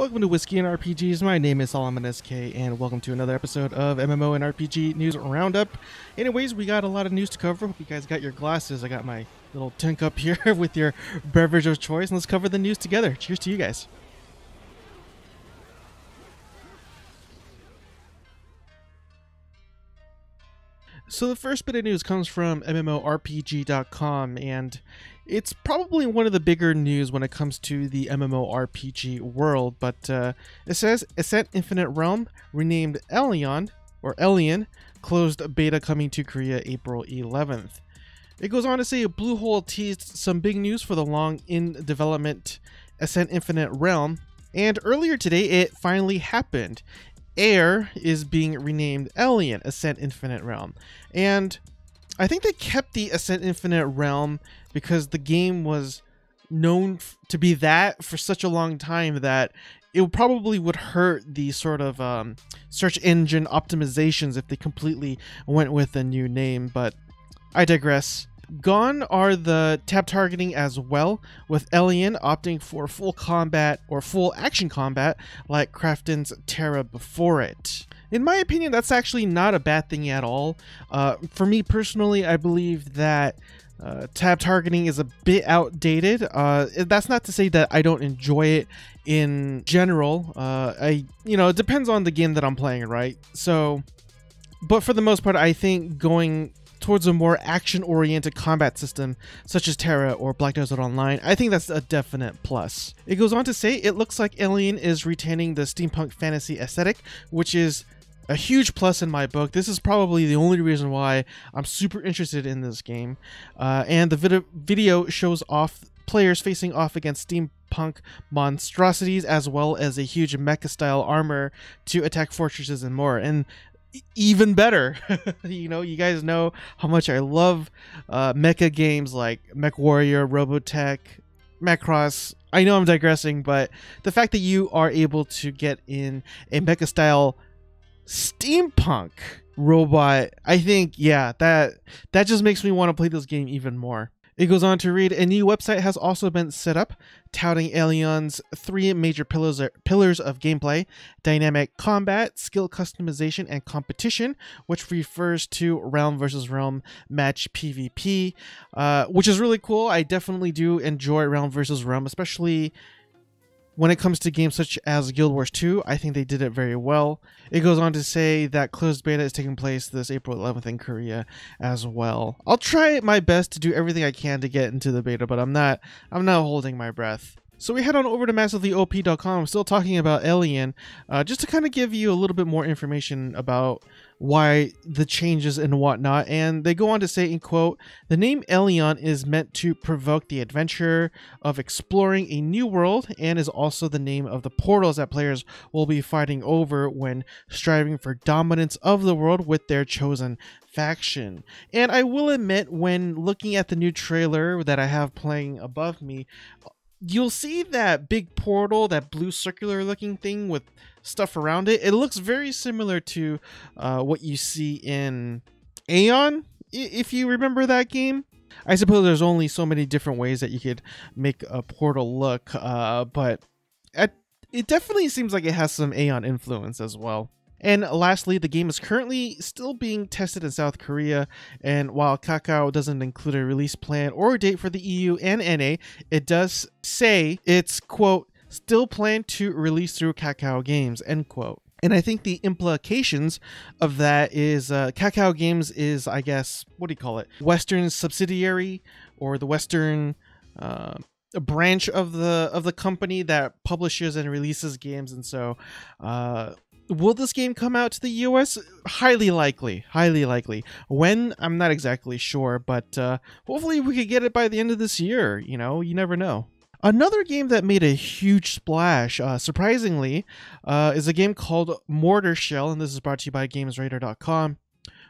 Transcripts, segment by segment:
Welcome to Whiskey and RPGs. My name is Solomon SK, and welcome to another episode of MMO and RPG News Roundup. Anyways, we got a lot of news to cover. Hope you guys got your glasses. I got my little tin cup here with your beverage of choice, and let's cover the news together. Cheers to you guys. So the first bit of news comes from MMORPG.com, and it's probably one of the bigger news when it comes to the MMORPG world. But uh, it says Ascent Infinite Realm, renamed Elion or Elian, closed beta coming to Korea April 11th. It goes on to say Bluehole teased some big news for the long in development Ascent Infinite Realm, and earlier today it finally happened. Air is being renamed Elyon Ascent Infinite Realm. And I think they kept the Ascent Infinite Realm because the game was known to be that for such a long time that it probably would hurt the sort of um, search engine optimizations if they completely went with a new name. But I digress. Gone are the tab targeting as well, with Elyon opting for full combat or full action combat like Krafton's TERA before it. In my opinion, that's actually not a bad thing at all. Uh, for me personally, I believe that uh, tab targeting is a bit outdated. Uh, that's not to say that I don't enjoy it in general. Uh, I, you know, it depends on the game that I'm playing, right? So, but for the most part, I think going towards a more action-oriented combat system such as TERA or Black Desert Online, I think that's a definite plus. It goes on to say it looks like Elyon is retaining the steampunk fantasy aesthetic, which is a huge plus in my book. This is probably the only reason why I'm super interested in this game. Uh, and the vid- video shows off players facing off against steampunk monstrosities as well as a huge mecha style armor to attack fortresses and more. And even better. you know, you guys know how much I love uh, mecha games like Mech Warrior, Robotech, Macross. I know I'm digressing, but the fact that you are able to get in a mecha style steampunk robot, I think, yeah, that that just makes me want to play this game even more. It goes on to read a new website has also been set up, touting Elyon's three major pillars pillars of gameplay: dynamic combat, skill customization, and competition, which refers to realm versus realm match PvP, uh, which is really cool. I definitely do enjoy realm versus realm, especially when it comes to games such as Guild Wars 2, I think they did it very well. It goes on to say that closed beta is taking place this April 11th in Korea as well. I'll try my best to do everything I can to get into the beta, but I'm not I'm not holding my breath. So we head on over to massivelyop.com, still talking about Elyon, uh, just to kind of give you a little bit more information about why the changes and whatnot. And they go on to say, in quote, the name Elyon is meant to provoke the adventure of exploring a new world and is also the name of the portals that players will be fighting over when striving for dominance of the world with their chosen faction. And I will admit, when looking at the new trailer that I have playing above me, you'll see that big portal, that blue circular looking thing with stuff around it. It looks very similar to uh, what you see in Aion, if you remember that game. I suppose there's only so many different ways that you could make a portal look, uh, but it definitely seems like it has some Aion influence as well. And lastly, the game is currently still being tested in South Korea, and while Kakao doesn't include a release plan or a date for the EU and NA, it does say it's, quote, still planned to release through Kakao Games, end quote. And I think the implications of that is uh, Kakao Games is, I guess, what do you call it? Western subsidiary or the Western uh, branch of the of the company that publishes and releases games, and so uh, will this game come out to the US? Highly likely. Highly likely. When? I'm not exactly sure, but uh, hopefully we could get it by the end of this year. You know, you never know. Another game that made a huge splash, uh, surprisingly, uh, is a game called Mortal Shell, and this is brought to you by GamesRadar.com.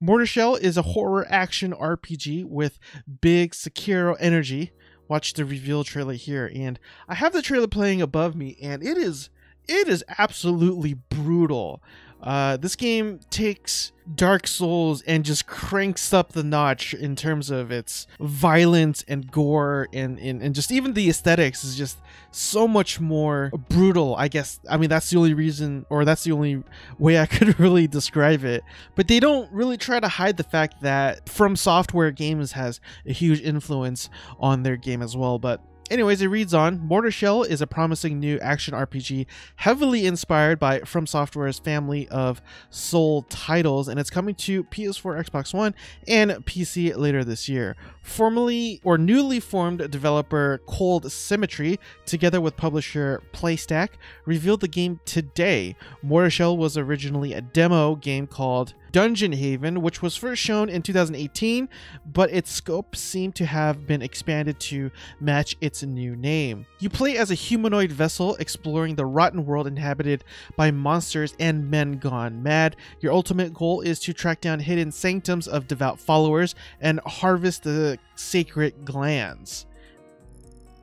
Mortal Shell is a horror action RPG with big Sekiro energy. Watch the reveal trailer here, and I have the trailer playing above me, and it is it is absolutely brutal. Uh, this game takes Dark Souls and just cranks up the notch in terms of its violence and gore and, and, and just even the aesthetics is just so much more brutal. I guess, I mean, that's the only reason, or that's the only way I could really describe it. But they don't really try to hide the fact that From Software Games has a huge influence on their game as well. But Anyways, it reads on Mortal Shell is a promising new action RPG heavily inspired by From Software's family of Soul titles, and it's coming to PS4, Xbox One, and PC later this year. Formerly or newly formed developer Cold Symmetry, together with publisher PlayStack, revealed the game today. Mortal Shell was originally a demo game called Dungeon Haven, which was first shown in 2018, but its scope seemed to have been expanded to match its new name. You play as a humanoid vessel exploring the rotten world inhabited by monsters and men gone mad. Your ultimate goal is to track down hidden sanctums of devout followers and harvest the sacred glands.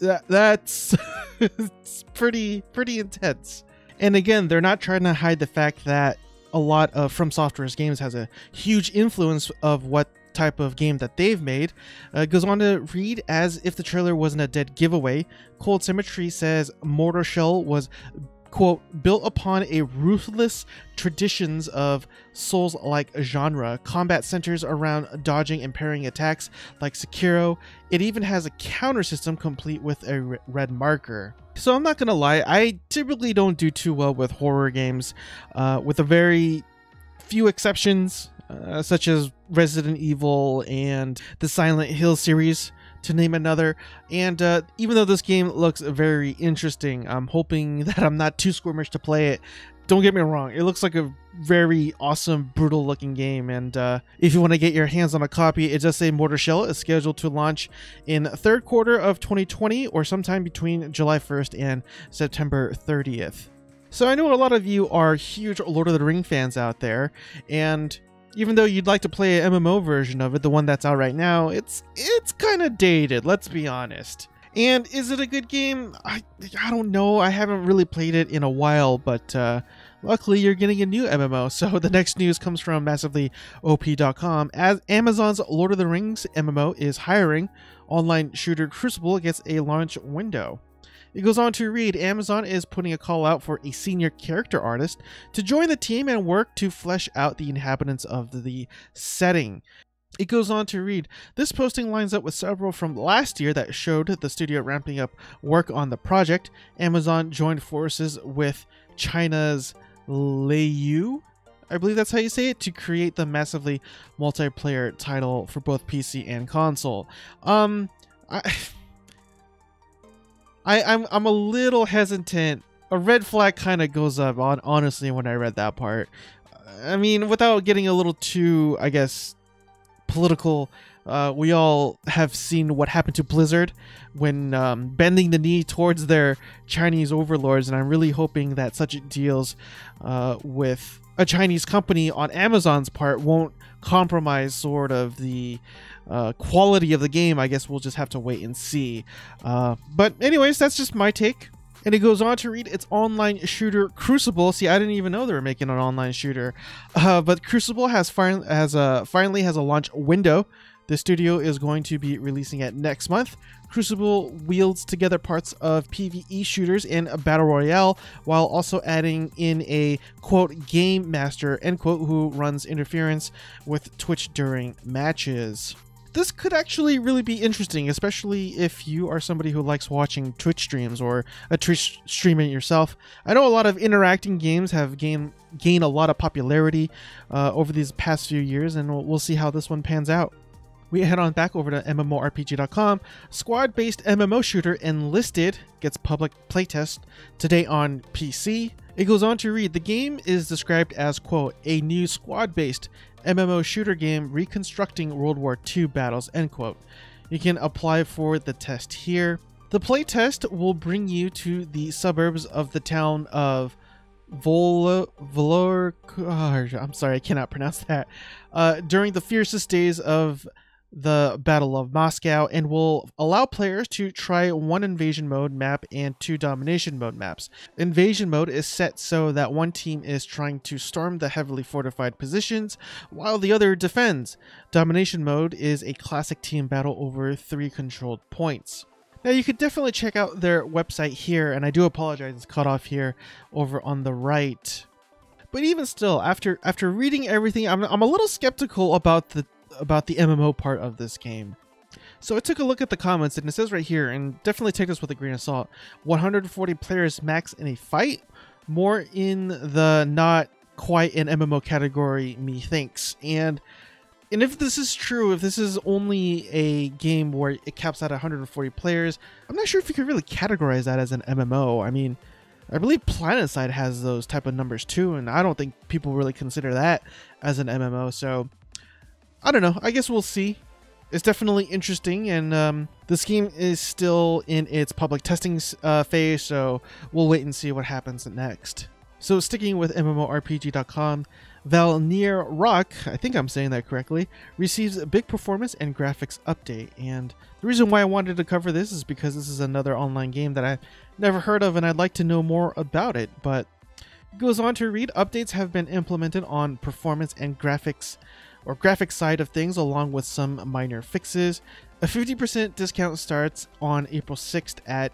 That, that's pretty pretty intense. And again, they're not trying to hide the fact that a lot of From Software's games has a huge influence of what type of game that they've made. Uh, goes on to read as if the trailer wasn't a dead giveaway. Cold Symmetry says Mortal Shell was quote built upon a ruthless traditions of souls like genre combat centers around dodging and parrying attacks like sekiro it even has a counter system complete with a red marker so I'm not gonna lie, I typically don't do too well with horror games, uh, with a very few exceptions, uh, such as Resident Evil and the Silent Hill series, to name another. And uh, even though this game looks very interesting, I'm hoping that I'm not too squirmish to play it don't get me wrong, it looks like a very awesome, brutal looking game. And uh, if you want to get your hands on a copy, it does say Mortal Shell is scheduled to launch in third quarter of 2020 or sometime between July 1st and September 30th. So I know a lot of you are huge Lord of the Ring fans out there, and even though you'd like to play an MMO version of it, the one that's out right now, it's it's kind of dated. Let's be honest. And is it a good game? I I don't know. I haven't really played it in a while, but uh, luckily you're getting a new MMO. So the next news comes from massivelyop.com. As Amazon's Lord of the Rings MMO is hiring, online shooter Crucible gets a launch window. It goes on to read Amazon is putting a call out for a senior character artist to join the team and work to flesh out the inhabitants of the setting. It goes on to read This posting lines up with several from last year that showed the studio ramping up work on the project. Amazon joined forces with China's Leyou, I believe that's how you say it, to create the massively multiplayer title for both PC and console. Um, I, I I'm I'm a little hesitant. A red flag kind of goes up on honestly when I read that part. I mean, without getting a little too, I guess, political. Uh, we all have seen what happened to Blizzard when um, bending the knee towards their Chinese overlords, and I'm really hoping that such deals uh, with a Chinese company on Amazon's part won't compromise sort of the uh, quality of the game. I guess we'll just have to wait and see. Uh, but anyways, that's just my take. And it goes on to read its online shooter Crucible. See, I didn't even know they were making an online shooter, uh, but Crucible has has a finally has a launch window. The studio is going to be releasing it next month. Crucible wields together parts of PvE shooters and a battle royale, while also adding in a quote game master end quote who runs interference with Twitch during matches this could actually really be interesting, especially if you are somebody who likes watching Twitch streams or a Twitch streamer yourself. I know a lot of interacting games have gained gained a lot of popularity uh, over these past few years, and we'll, we'll see how this one pans out. We head on back over to MMORPG.com. Squad based MMO shooter Enlisted gets public playtest today on PC. It goes on to read the game is described as, quote, a new squad based MMO shooter game reconstructing World War II battles, end quote. You can apply for the test here. The playtest will bring you to the suburbs of the town of Vol Volor I'm sorry, I cannot pronounce that. Uh, during the fiercest days of the Battle of Moscow and will allow players to try one invasion mode map and two domination mode maps. Invasion mode is set so that one team is trying to storm the heavily fortified positions while the other defends. Domination mode is a classic team battle over three controlled points. Now you could definitely check out their website here, and I do apologize, it's cut off here over on the right. But even still, after after reading everything, I'm, I'm a little skeptical about the about the MMO part of this game. So I took a look at the comments and it says right here, and definitely take this with a grain of salt, 140 players max in a fight, more in the not quite an MMO category methinks. And and if this is true, if this is only a game where it caps at 140 players, I'm not sure if you could really categorize that as an MMO. I mean, I believe PlanetSide has those type of numbers too, and I don't think people really consider that as an MMO. So I don't know. I guess we'll see. It's definitely interesting, and um, this game is still in its public testing uh, phase, so we'll wait and see what happens next. So, sticking with MMORPG.com, Valnir Rok, I think I'm saying that correctly, receives a big performance and graphics update. And the reason why I wanted to cover this is because this is another online game that I've never heard of and I'd like to know more about it. But it goes on to read updates have been implemented on performance and graphics or graphic side of things, along with some minor fixes. A 50% discount starts on April 6th at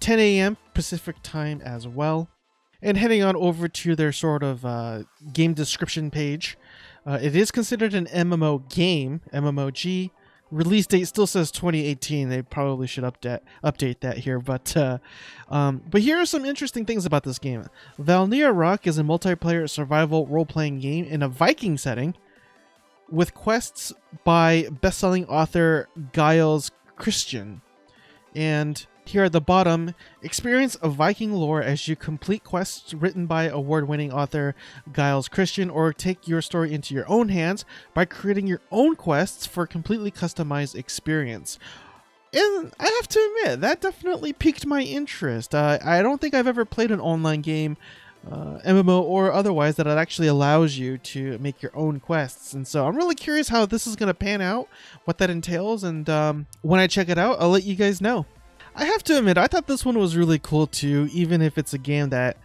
10 a.m. Pacific time as well. And heading on over to their sort of uh, game description page, uh, it is considered an MMO game, MMOG. Release date still says 2018. They probably should update update that here, but uh, um, but here are some interesting things about this game. Valnir Rok is a multiplayer survival role-playing game in a Viking setting with quests by best-selling author Giles Kristian. And here at the bottom, experience a Viking lore as you complete quests written by award-winning author Giles Kristian or take your story into your own hands by creating your own quests for a completely customized experience. And I have to admit, that definitely piqued my interest. Uh, I don't think I've ever played an online game uh, MMO or otherwise that it actually allows you to make your own quests. And so I'm really curious how this is going to pan out, what that entails, and um, when I check it out, I'll let you guys know. I have to admit, I thought this one was really cool too, even if it's a game that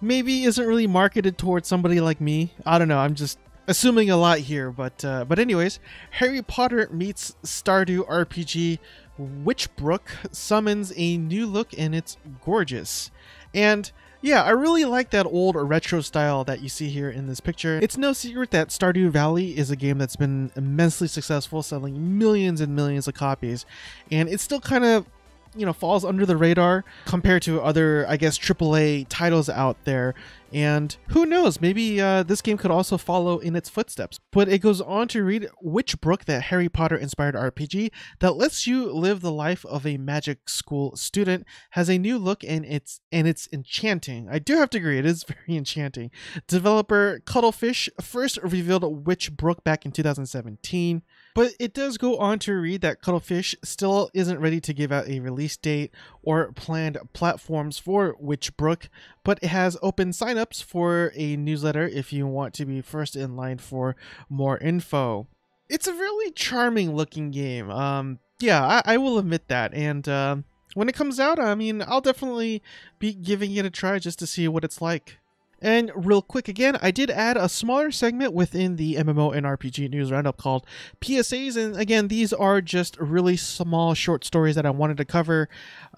maybe isn't really marketed towards somebody like me. I don't know, I'm just assuming a lot here, but uh, but anyways, Harry Potter meets Stardew RPG Witchbrook summons a new look and it's gorgeous. And yeah, I really like that old retro style that you see here in this picture. It's no secret that Stardew Valley is a game that's been immensely successful, selling millions and millions of copies, and it's still kind of you know falls under the radar compared to other i guess aaa titles out there and who knows maybe uh, this game could also follow in its footsteps. But it goes on to read Witchbrook that harry potter inspired rpg that lets you live the life of a magic school student has a new look and it's and it's enchanting i do have to agree it is very enchanting. Developer Chucklefish first revealed which Witchbrook back in 2017 but it does go on to read that Chucklefish still isn't ready to give out a release date or planned platforms for Witchbrook, but it has open signups for a newsletter if you want to be first in line for more info. It's a really charming looking game. Um, yeah, I, I will admit that. And uh, when it comes out, I mean, I'll definitely be giving it a try just to see what it's like. And real quick again, I did add a smaller segment within the MMO and RPG news roundup called PSAs. And again, these are just really small short stories that I wanted to cover,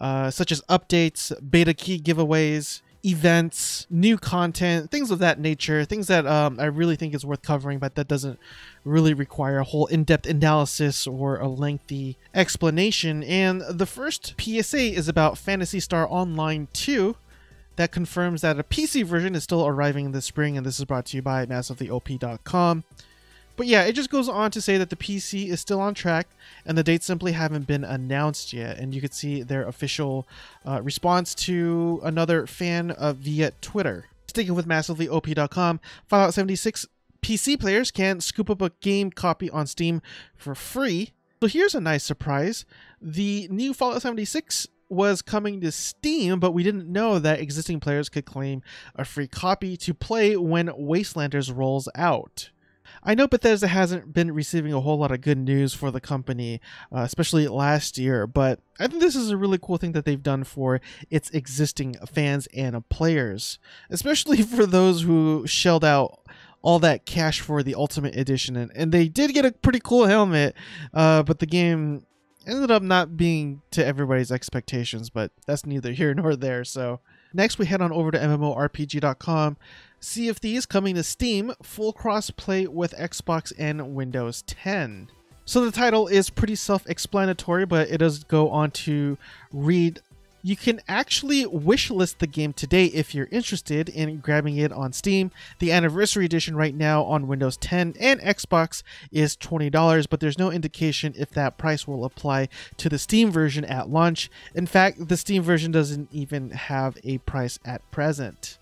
uh, such as updates, beta key giveaways, events, new content, things of that nature, things that um, I really think is worth covering, but that doesn't really require a whole in depth analysis or a lengthy explanation. And the first PSA is about Phantasy Star Online 2 that confirms that a PC version is still arriving this spring, and this is brought to you by massivelyop.com. But yeah, it just goes on to say that the PC is still on track, and the dates simply haven't been announced yet. And you can see their official uh, response to another fan uh, via Twitter. Sticking with massivelyop.com, Fallout 76 PC players can scoop up a game copy on Steam for free. So here's a nice surprise. The new Fallout 76 was coming to Steam, but we didn't know that existing players could claim a free copy to play when Wastelanders rolls out. I know Bethesda hasn't been receiving a whole lot of good news for the company, uh, especially last year, but I think this is a really cool thing that they've done for its existing fans and players, especially for those who shelled out all that cash for the Ultimate Edition, and, and they did get a pretty cool helmet, uh, but the game ended up not being to everybody's expectations, but that's neither here nor there. So next we head on over to MMORPG.com. Sea of Thieves coming to Steam, full cross-play with Xbox and Windows 10. So the title is pretty self-explanatory, but it does go on to read you can actually wishlist the game today if you're interested in grabbing it on Steam. The anniversary edition right now on Windows 10 and Xbox is $20, but there's no indication if that price will apply to the Steam version at launch. In fact, the Steam version doesn't even have a price at present.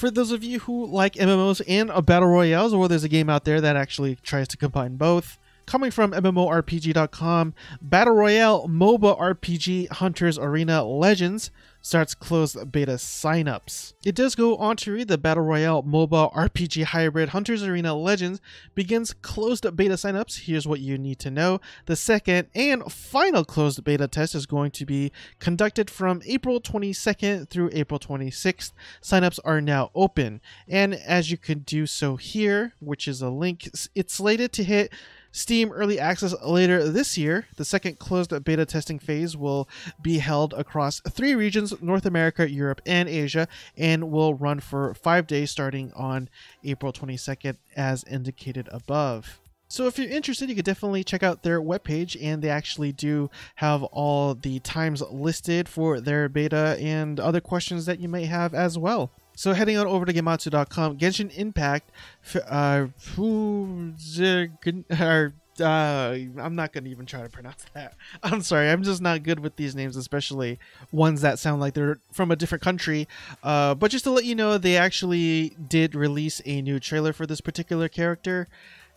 For those of you who like MMOs and battle royales, or there's a game out there that actually tries to combine both, Coming from MMORPG.com, Battle Royale MOBA RPG Hunters Arena Legends starts closed beta signups. It does go on to read the Battle Royale mobile RPG Hybrid Hunters Arena Legends begins closed beta signups. Here's what you need to know. The second and final closed beta test is going to be conducted from April 22nd through April 26th. Signups are now open. And as you can do so here, which is a link, it's slated to hit Steam Early Access later this year. The second closed beta testing phase will be held across three regions North America, Europe, and Asia, and will run for five days starting on April 22nd, as indicated above. So if you're interested, you could definitely check out their webpage, and they actually do have all the times listed for their beta and other questions that you may have as well. So heading on over to Gematsu.com, Genshin Impact, uh, uh, I'm not gonna even try to pronounce that. I'm sorry, I'm just not good with these names, especially ones that sound like they're from a different country. Uh, but just to let you know, they actually did release a new trailer for this particular character,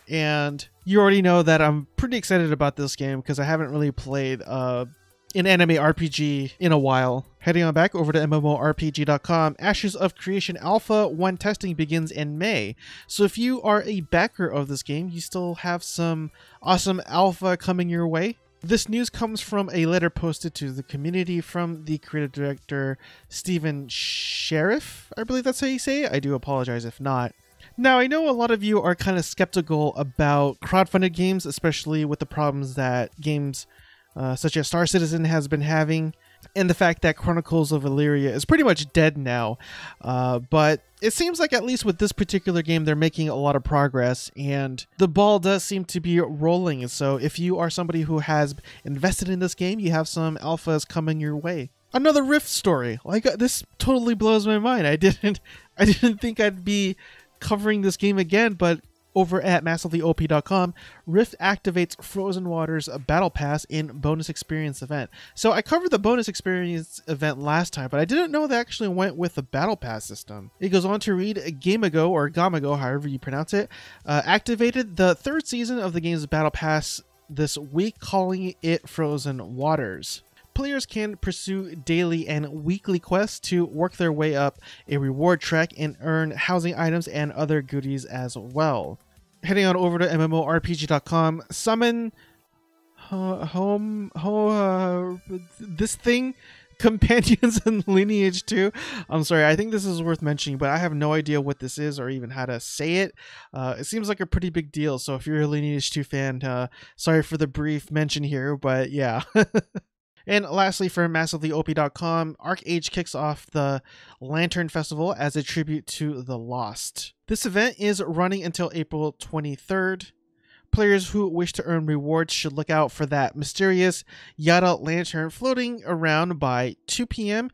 and you already know that I'm pretty excited about this game because I haven't really played uh, an anime RPG in a while. Heading on back over to MMORPG.com, Ashes of Creation Alpha 1 testing begins in May. So if you are a backer of this game, you still have some awesome alpha coming your way. This news comes from a letter posted to the community from the creative director Steven Sharif. I believe that's how you say it. I do apologize if not. Now, I know a lot of you are kind of skeptical about crowdfunded games, especially with the problems that games uh, such as Star Citizen has been having, and the fact that Chronicles of Elyria is pretty much dead now. Uh, but it seems like, at least with this particular game, they're making a lot of progress, and the ball does seem to be rolling. So, if you are somebody who has invested in this game, you have some alphas coming your way. Another Rift story. Like uh, this totally blows my mind. I didn't, I didn't think I'd be covering this game again, but over at massivelyop.com, Rift activates Frozen Waters Battle Pass in bonus experience event. So I covered the bonus experience event last time, but I didn't know they actually went with the Battle Pass system. It goes on to read Gamigo or Gamigo, however you pronounce it, uh, activated the third season of the game's Battle Pass this week, calling it Frozen Waters players can pursue daily and weekly quests to work their way up a reward track and earn housing items and other goodies as well. Heading on over to MMORPG.com, summon uh, home, home uh, this thing companions and lineage 2 i'm sorry i think this is worth mentioning but i have no idea what this is or even how to say it uh, it seems like a pretty big deal so if you're a lineage 2 fan uh, sorry for the brief mention here but yeah And lastly, for MassivelyOP.com, ArcheAge kicks off the Lantern Festival as a tribute to the Lost. This event is running until April 23rd. Players who wish to earn rewards should look out for that mysterious Yada lantern floating around by 2 p.m.,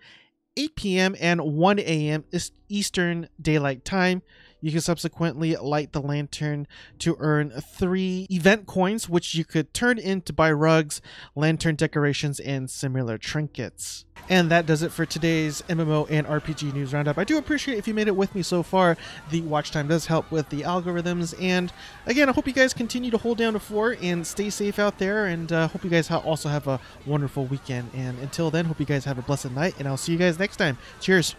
8 p.m., and 1 a.m. Eastern Daylight Time. You can subsequently light the lantern to earn three event coins, which you could turn in to buy rugs, lantern decorations, and similar trinkets. And that does it for today's MMO and RPG news roundup. I do appreciate if you made it with me so far. The watch time does help with the algorithms. And again, I hope you guys continue to hold down to four and stay safe out there. And uh, hope you guys ha- also have a wonderful weekend. And until then, hope you guys have a blessed night. And I'll see you guys next time. Cheers.